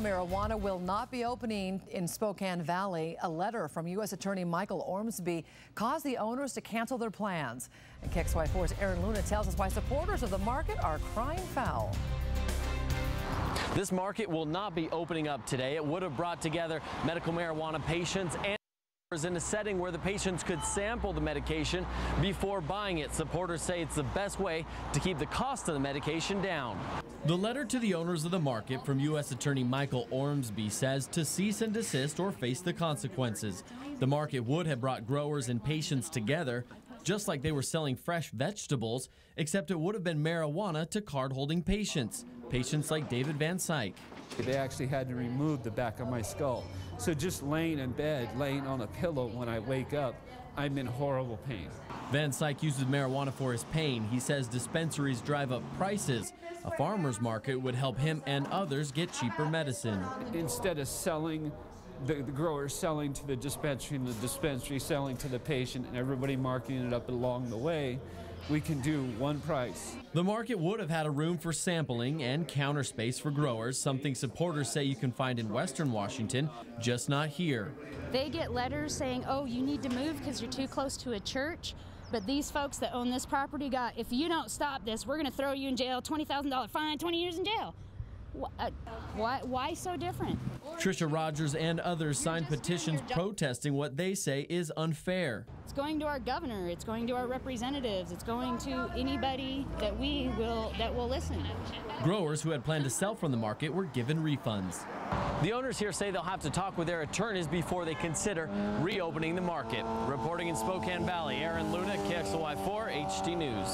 Marijuana will not be opening in Spokane Valley. A letter from U.S. Attorney Michael Ormsby caused the owners to cancel their plans. And KXLY4's Aaron Luna tells us why supporters of the market are crying foul. This market will not be opening up today. It would have brought together medical marijuana patients and in a setting where the patients could sample the medication before buying it. Supporters say it's the best way to keep the cost of the medication down. The letter to the owners of the market from U.S. Attorney Michael Ormsby says to cease and desist or face the consequences. The market would have brought growers and patients together, just like they were selling fresh vegetables, except it would have been marijuana to card holding patients, patients like David Van Syke. They actually had to remove the back of my skull. So just laying in bed, laying on a pillow when I wake up, I'm in horrible pain. Van Syke uses marijuana for his pain. He says dispensaries drive up prices. A farmer's market would help him and others get cheaper medicine. Instead of selling the, the grower selling to the dispensary and the dispensary selling to the patient and everybody marketing it up along the way, we can do one price. The market would have had a room for sampling and counter space for growers, something supporters say you can find in Western Washington, just not here. They get letters saying, oh, you need to move because you're too close to a church. But these folks that own this property got, if you don't stop this, we're going to throw you in jail, $20,000 fine, 20 years in jail. Uh, why, why so different? Trisha Rogers and others signed petitions protesting what they say is unfair. It's going to our governor, it's going to our representatives, it's going to anybody that we will that will listen. Growers who had planned to sell from the market were given refunds. The owners here say they'll have to talk with their attorneys before they consider reopening the market. Reporting in Spokane Valley, Aaron Luna, KXLY4 HD News.